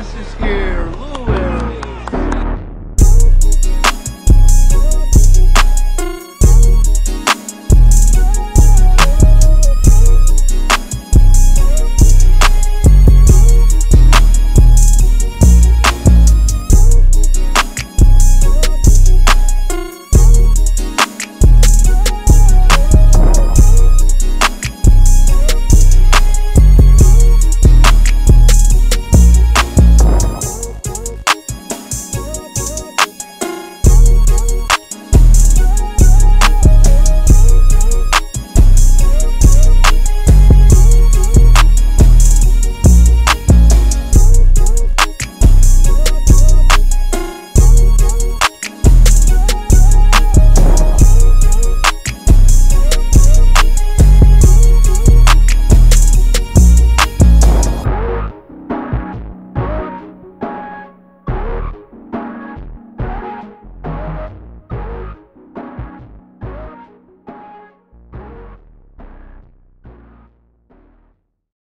This is here.